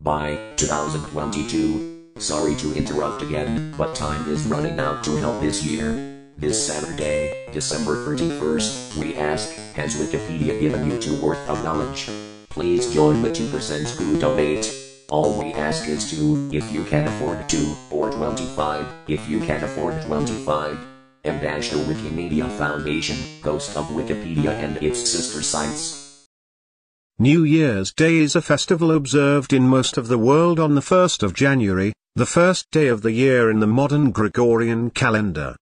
by 2022. Sorry to interrupt again, but time is running out to help this year. This Saturday, December 31st, we ask, has Wikipedia given you two worth of knowledge? Please join the 2% who donate. All we ask is to, if you can afford 2, or 25, if you can afford 25. And dash the Wikimedia Foundation, Ghost of Wikipedia and its sister sites. New Year's Day is a festival observed in most of the world on the 1st of January, the first day of the year in the modern Gregorian calendar.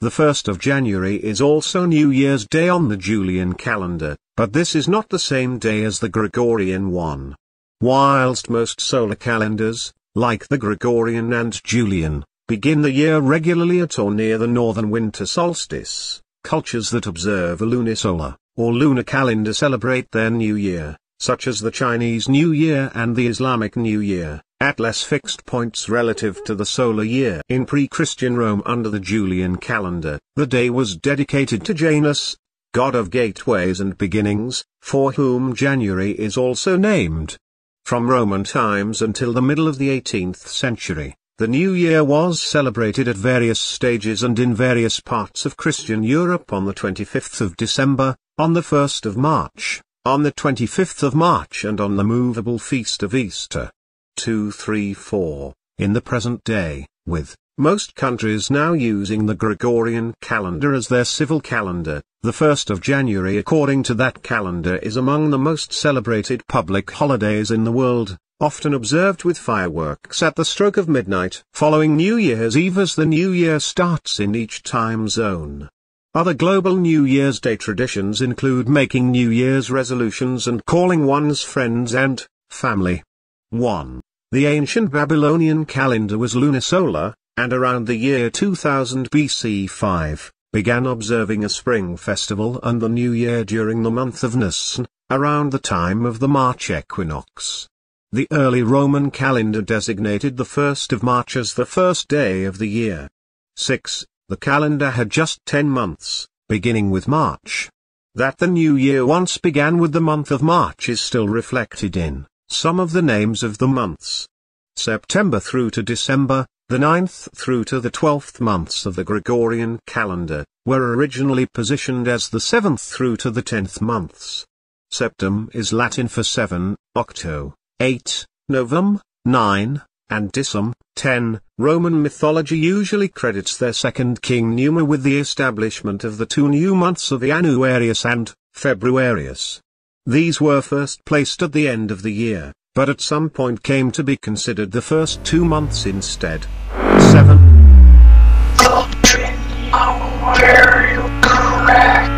The 1st of January is also New Year's Day on the Julian calendar, but this is not the same day as the Gregorian one. Whilst most solar calendars, like the Gregorian and Julian, begin the year regularly at or near the northern winter solstice, cultures that observe a lunisolar, or lunar calendar celebrate their new year, such as the Chinese New Year and the Islamic New Year, at less fixed points relative to the solar year. In pre-Christian Rome under the Julian calendar, the day was dedicated to Janus, god of gateways and beginnings, for whom January is also named. From Roman times until the middle of the 18th century, the New Year was celebrated at various stages and in various parts of Christian Europe on the 25th of December, on the 1st of March, on the 25th of March and on the movable feast of Easter. 234, in the present day, with most countries now using the Gregorian calendar as their civil calendar, the 1st of January according to that calendar is among the most celebrated public holidays in the world, often observed with fireworks at the stroke of midnight following New Year's Eve as the New Year starts in each time zone. Other global New Year's Day traditions include making New Year's resolutions and calling one's friends and family. 1. The ancient Babylonian calendar was lunisolar, and around the year 2000 BC 5, began observing a spring festival and the new year during the month of Nisan, around the time of the March equinox. The early Roman calendar designated the 1st of March as the first day of the year. 6. The calendar had just 10 months, beginning with March. That the new year once began with the month of March is still reflected in some of the names of the months. September through to December, the 9th through to the 12th months of the Gregorian calendar, were originally positioned as the 7th through to the 10th months. Septem is Latin for 7, Octo, 8, Novem, 9, and Decem, 10. Roman mythology usually credits their second king Numa with the establishment of the two new months of Januarius and Februarius. These were first placed at the end of the year, but at some point came to be considered the first two months instead. 7. Very correct.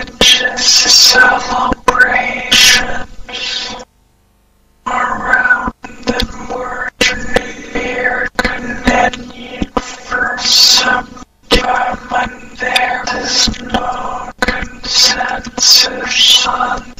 Religious celebrations around the for some there is no consensus on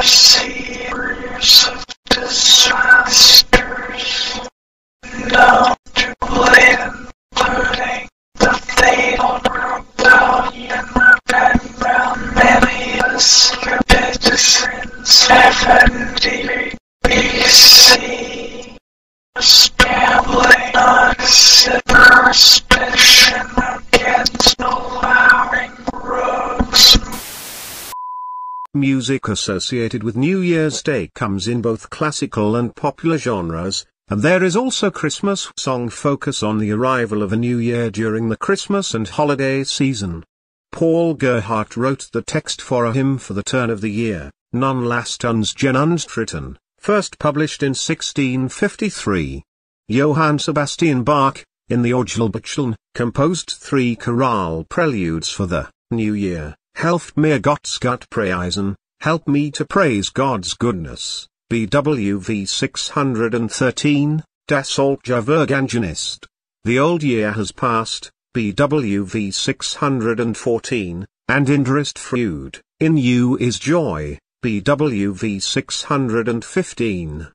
Series of disasters, known to live, including the fatal rebellion and many repetitions of. Music associated with New Year's Day comes in both classical and popular genres, and there is also Christmas song focus on the arrival of a new year during the Christmas and holiday season. Paul Gerhardt wrote the text for a hymn for the turn of the year, Non last uns genunstritten, first published in 1653. Johann Sebastian Bach, in the Orgelbüchlein, composed three chorale preludes for the New Year. Helft mir Gott preisen, help me to praise God's goodness. BWV 613, Das alte Jahr vergangen ist. The old year has passed, BWV 614, and In dir ist Freude, in you is joy, BWV 615.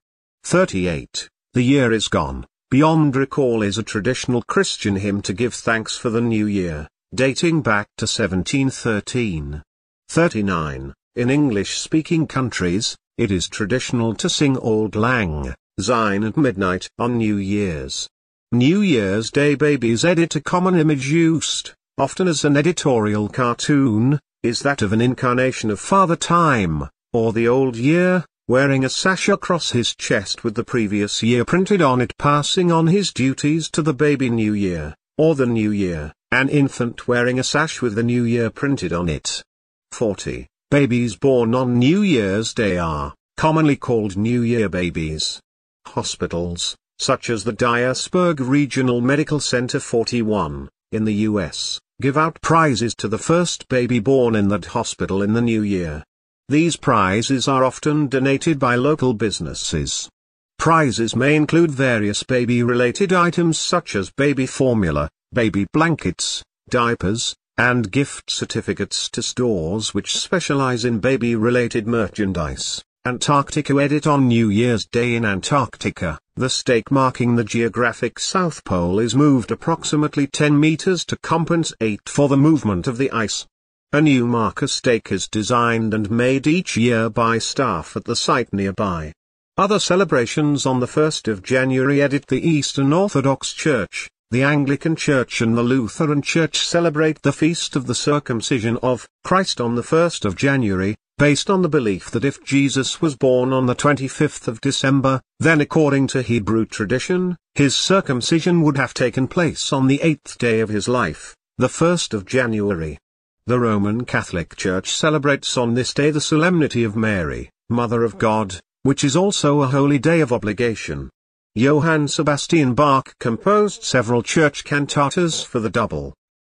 38. The year is gone, beyond recall is a traditional Christian hymn to give thanks for the new year dating back to 1713. 39. In English-speaking countries, it is traditional to sing Auld Lang Syne at midnight on New Year's. New Year's Day Baby's edit a common image used, often as an editorial cartoon, is that of an incarnation of Father Time, or the Old Year, wearing a sash across his chest with the previous year printed on it passing on his duties to the baby New Year, or the New Year. An infant wearing a sash with the New Year printed on it. 40. Babies born on New Year's Day are commonly called New Year babies. Hospitals, such as the Dyersburg Regional Medical Center 41, in the U.S., give out prizes to the first baby born in that hospital in the new year. These prizes are often donated by local businesses. Prizes may include various baby-related items such as baby formula, baby blankets, diapers, and gift certificates to stores which specialize in baby-related merchandise. Antarctica edit on New Year's Day in Antarctica, the stake marking the geographic South Pole is moved approximately 10 meters to compensate for the movement of the ice. A new marker stake is designed and made each year by staff at the site nearby. Other celebrations on the 1st of January edit the Eastern Orthodox Church, the Anglican Church and the Lutheran Church celebrate the feast of the circumcision of Christ on the 1st of January, based on the belief that if Jesus was born on the 25th of December, then according to Hebrew tradition, his circumcision would have taken place on the eighth day of his life, the 1st of January. The Roman Catholic Church celebrates on this day the solemnity of Mary, Mother of God, which is also a holy day of obligation. Johann Sebastian Bach composed several church cantatas for the double,